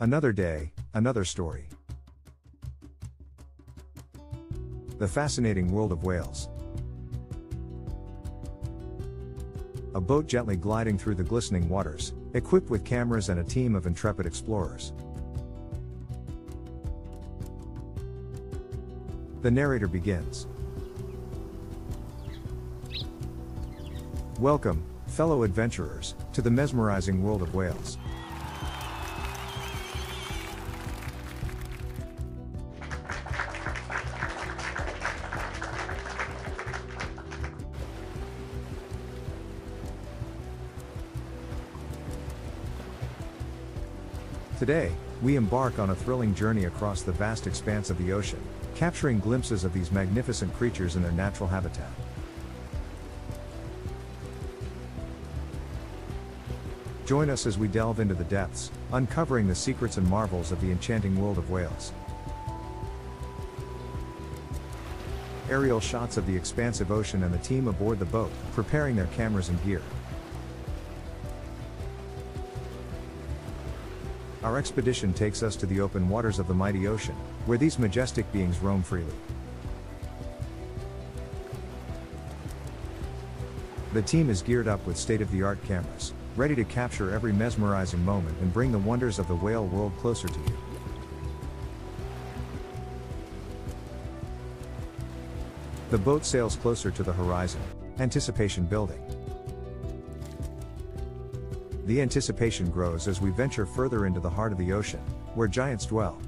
Another day, another story. The fascinating world of whales. A boat gently gliding through the glistening waters, equipped with cameras and a team of intrepid explorers. The narrator begins. Welcome, fellow adventurers, to the mesmerizing world of whales. Today, we embark on a thrilling journey across the vast expanse of the ocean, capturing glimpses of these magnificent creatures in their natural habitat. Join us as we delve into the depths, uncovering the secrets and marvels of the enchanting world of whales. Aerial shots of the expansive ocean and the team aboard the boat, preparing their cameras and gear. Our expedition takes us to the open waters of the mighty ocean, where these majestic beings roam freely. The team is geared up with state of the art cameras, ready to capture every mesmerizing moment and bring the wonders of the whale world closer to you. The boat sails closer to the horizon, anticipation building. The anticipation grows as we venture further into the heart of the ocean, where giants dwell.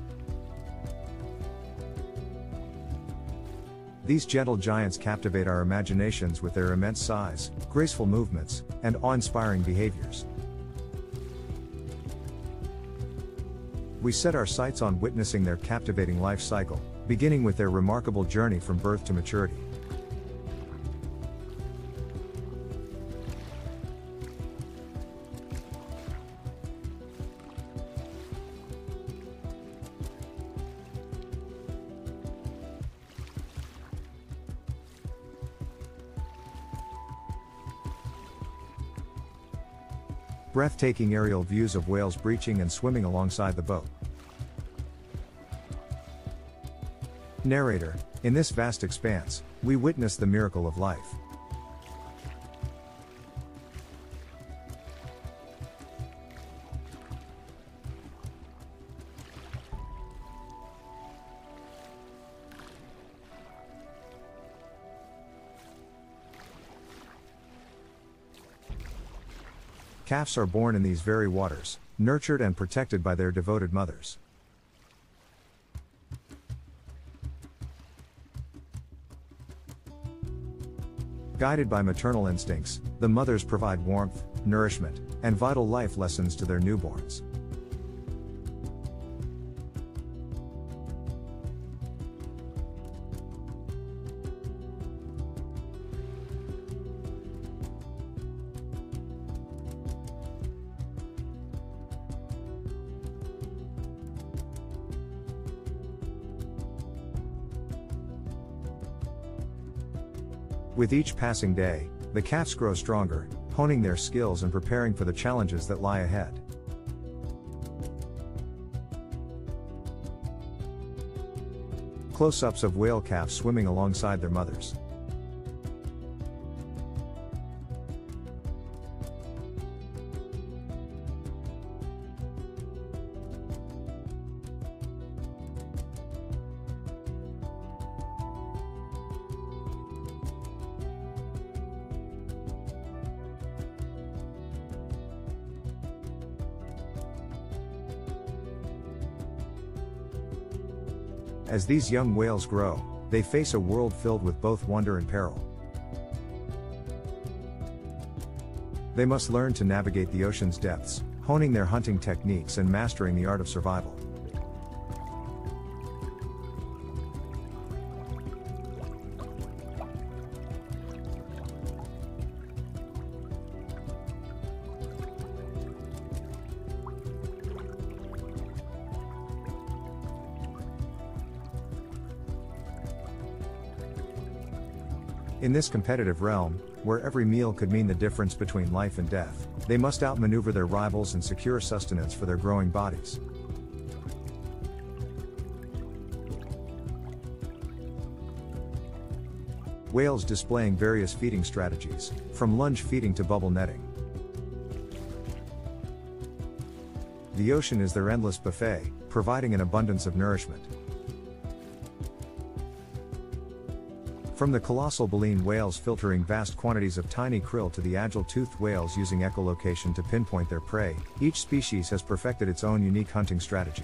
These gentle giants captivate our imaginations with their immense size, graceful movements, and awe inspiring behaviors. We set our sights on witnessing their captivating life cycle, beginning with their remarkable journey from birth to maturity. Breathtaking aerial views of whales breaching and swimming alongside the boat. Narrator In this vast expanse, we witness the miracle of life. Calves are born in these very waters, nurtured and protected by their devoted mothers. Guided by maternal instincts, the mothers provide warmth, nourishment, and vital life lessons to their newborns. With each passing day, the calves grow stronger, honing their skills and preparing for the challenges that lie ahead. Close ups of whale calves swimming alongside their mothers. As these young whales grow, they face a world filled with both wonder and peril. They must learn to navigate the ocean's depths, honing their hunting techniques and mastering the art of survival. In this competitive realm, where every meal could mean the difference between life and death, they must outmaneuver their rivals and secure sustenance for their growing bodies. Whales displaying various feeding strategies, from lunge feeding to bubble netting. The ocean is their endless buffet, providing an abundance of nourishment. From the colossal baleen whales filtering vast quantities of tiny krill to the agile toothed whales using echolocation to pinpoint their prey, each species has perfected its own unique hunting strategy.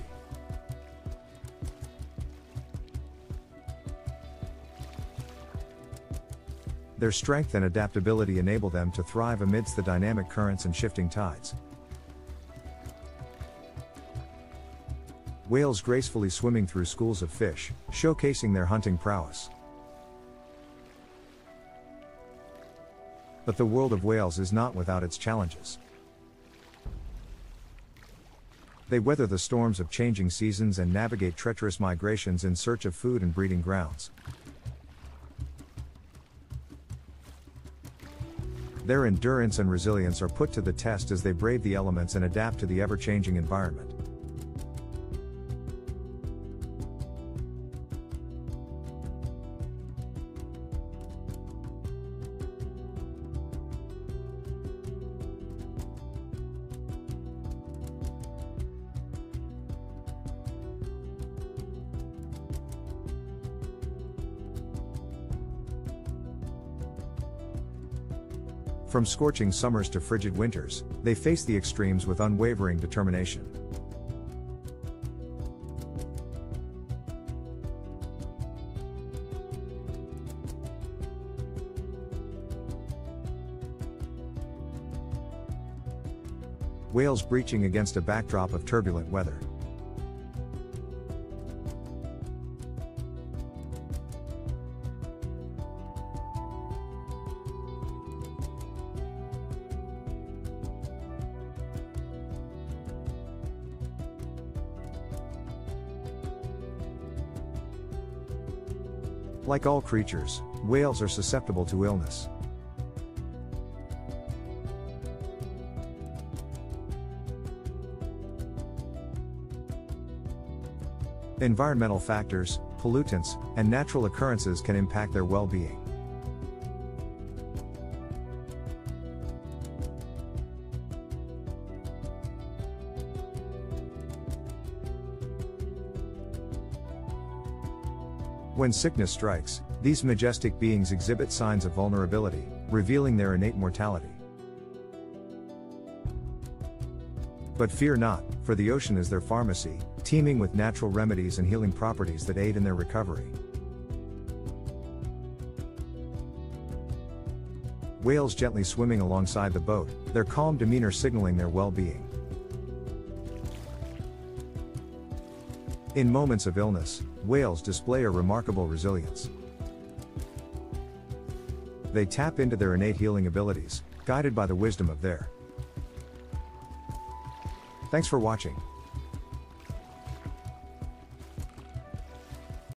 Their strength and adaptability enable them to thrive amidst the dynamic currents and shifting tides. Whales gracefully swimming through schools of fish, showcasing their hunting prowess. But the world of whales is not without its challenges. They weather the storms of changing seasons and navigate treacherous migrations in search of food and breeding grounds. Their endurance and resilience are put to the test as they brave the elements and adapt to the ever changing environment. From scorching summers to frigid winters, they face the extremes with unwavering determination. Whales breaching against a backdrop of turbulent weather. Like all creatures, whales are susceptible to illness. Environmental factors, pollutants, and natural occurrences can impact their well-being. When sickness strikes, these majestic beings exhibit signs of vulnerability, revealing their innate mortality. But fear not, for the ocean is their pharmacy, teeming with natural remedies and healing properties that aid in their recovery. Whales gently swimming alongside the boat, their calm demeanor signaling their well-being. In moments of illness, whales display a remarkable resilience. They tap into their innate healing abilities, guided by the wisdom of their. Thanks for watching.